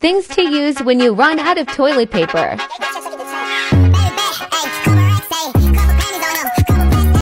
Things to use when you run out of toilet paper.